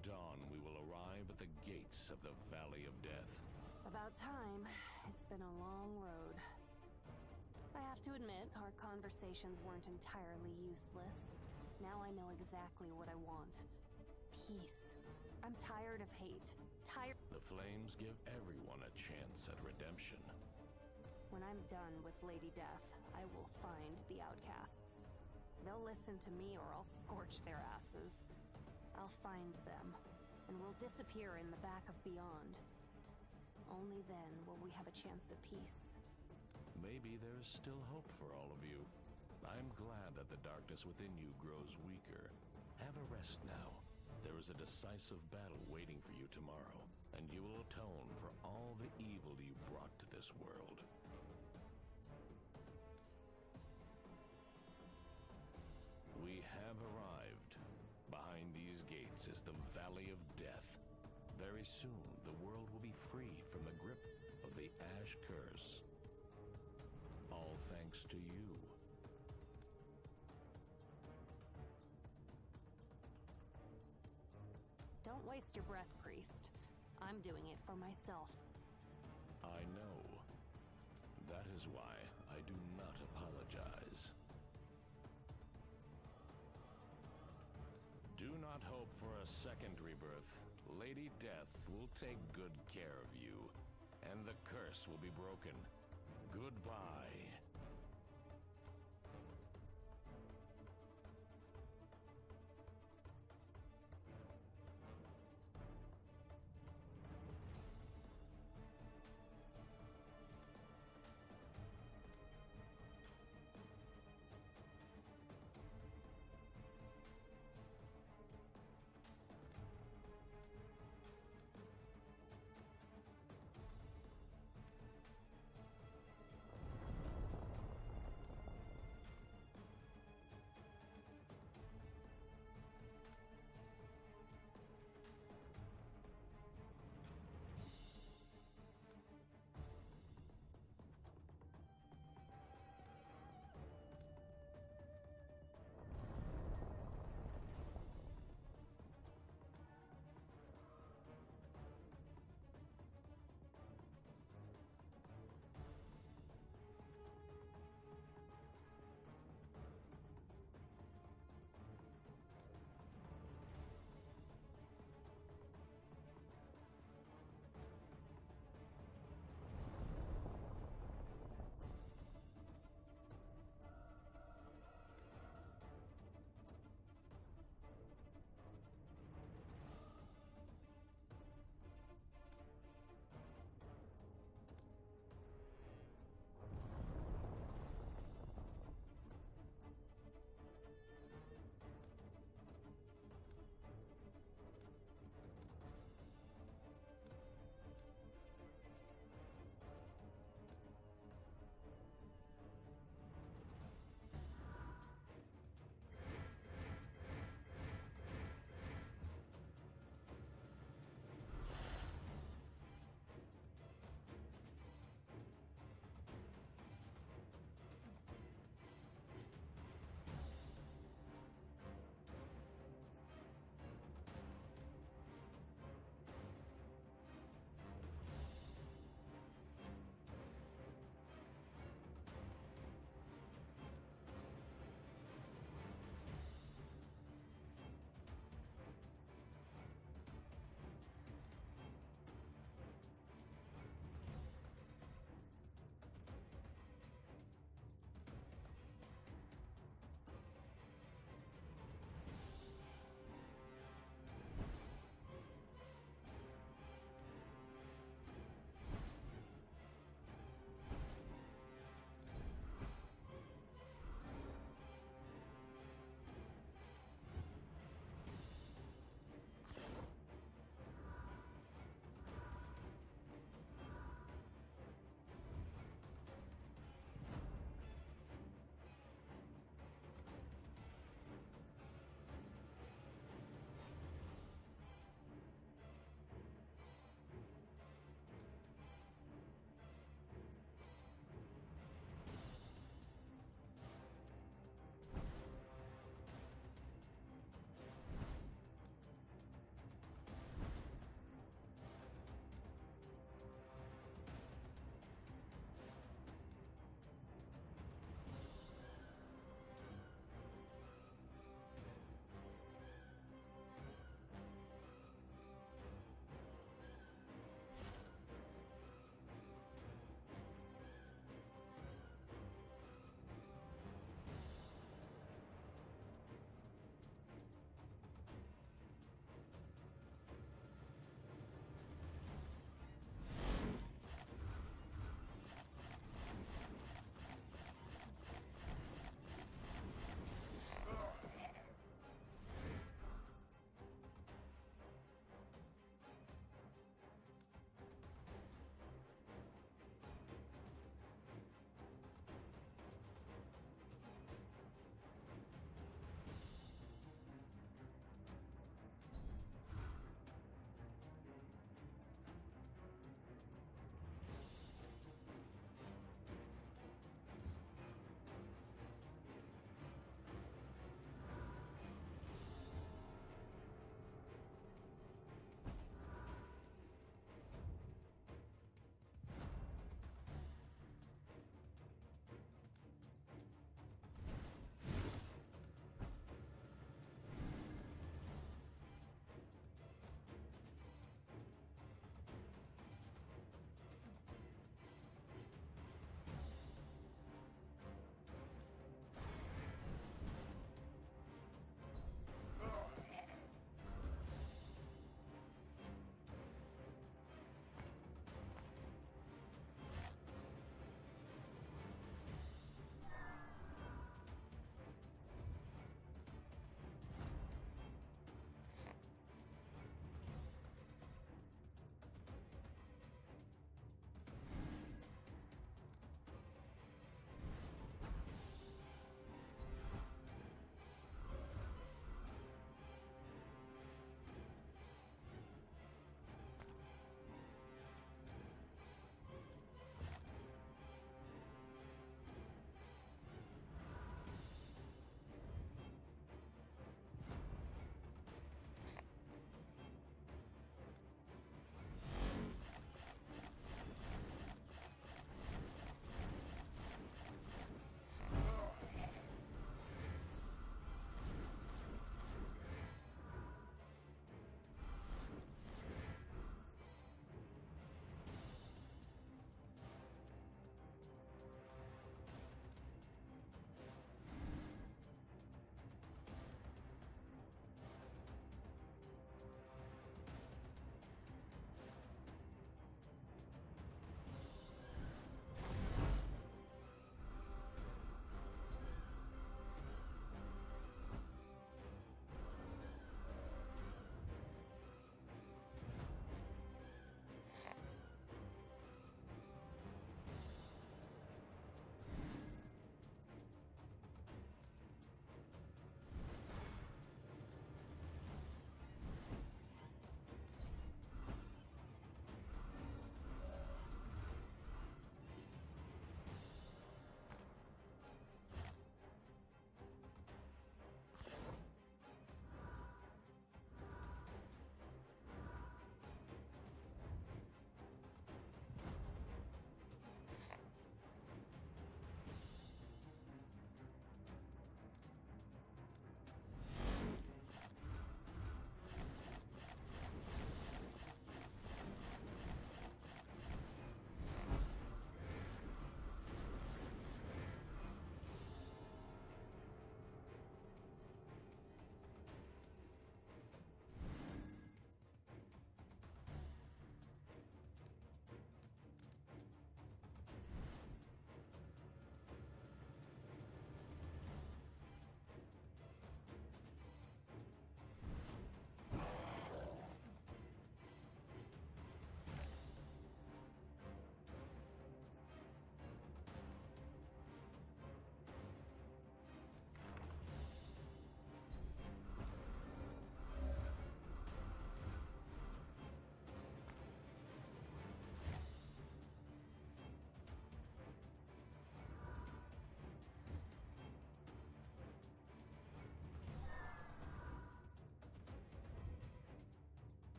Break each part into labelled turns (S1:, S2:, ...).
S1: At dawn, we will arrive at the gates of the Valley of Death.
S2: About time. It's been a long road. I have to admit, our conversations weren't entirely useless. Now I know exactly what I want. Peace. I'm tired of hate. Tired.
S1: The Flames give everyone a chance at redemption.
S2: When I'm done with Lady Death, I will find the outcasts. They'll listen to me or I'll scorch their asses. I'll find them, and we'll disappear in the back of Beyond. Only then will we have a chance at peace.
S1: Maybe there's still hope for all of you. I'm glad that the darkness within you grows weaker. Have a rest now. There is a decisive battle waiting for you tomorrow, and you will atone for all the evil you brought to this world. We have arrived. Is the Valley of Death. Very soon, the world will be freed from the grip of the Ash Curse. All thanks to you.
S2: Don't waste your breath, priest. I'm doing it for myself.
S1: I know. Second rebirth. Lady Death will take good care of you, and the curse will be broken.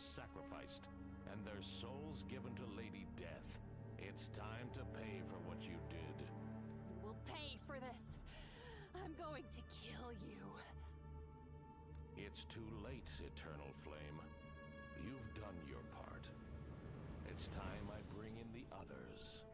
S1: sacrificed and their souls given to Lady Death. It's time to pay for what you did.
S2: You will pay for this. I'm going to kill you.
S1: It's too late, Eternal Flame. You've done your part. It's time I bring in the others.